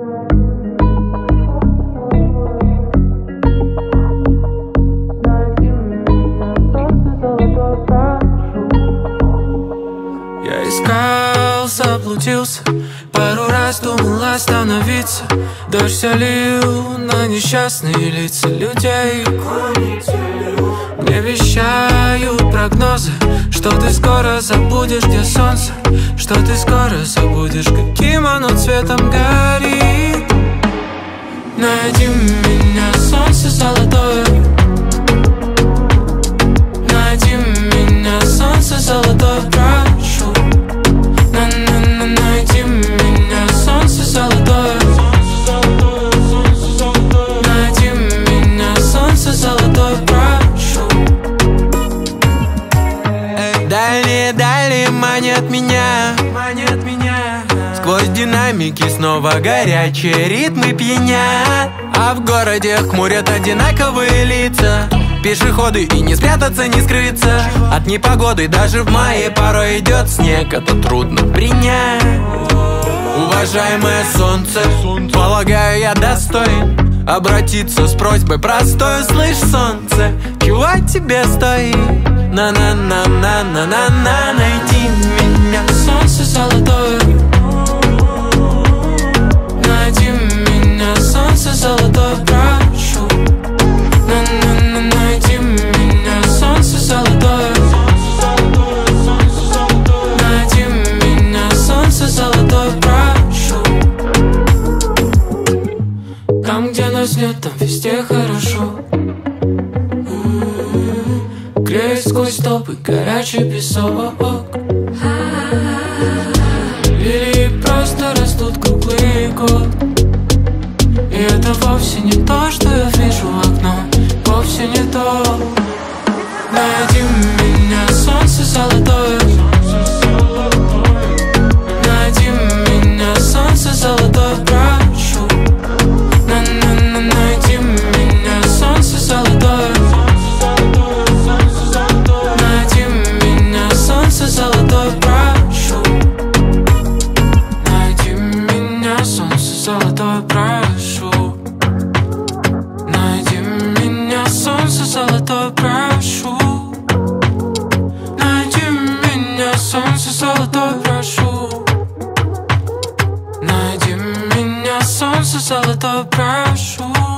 Я искал, заблудился Пару раз думал остановиться. Дождь все лил на несчастные лица людей. Мне вещают прогнозы Что ты скоро забудешь, где солнце Что ты скоро забудешь, каким оно цветом горит Найди меня, солнце золотое. Найди меня, солнце золотое, прошу. На-на-на, найди меня, солнце золотое. Найди меня, солнце золотое, прошу. Дальние, дальние манят меня. Манит меня Сквозь динамики снова горячие ритмы пьянят А в городе хмурят одинаковые лица. Пешеходы и не спрятаться, не скрыться. От непогоды даже в мае порой идет снег Это трудно принять. Уважаемое солнце, полагаю я достоин Обратиться с просьбой простой. Слышь, солнце, чего тебе стоит? На-на-на-на-на-на-на Найди меня золотое, прошу На-на-на, найди меня, солнце золотое Найди меня, солнце золотое, прошу Там, где нас нет, там везде хорошо. Греет сквозь стопы горячий песок. Лилии просто растут круглый год это вовсе не то, что я вижу в окно. Вовсе не то. Найди меня, солнце золотое. Найди меня, солнце золотое, прошу. На-на-на, найди меня, солнце золотое. Найди меня, солнце золотое, прошу. Найди меня, солнце золотое, прошу золотое, прошу Найди меня, солнце золотое, прошу Найди меня, солнце золотое, прошу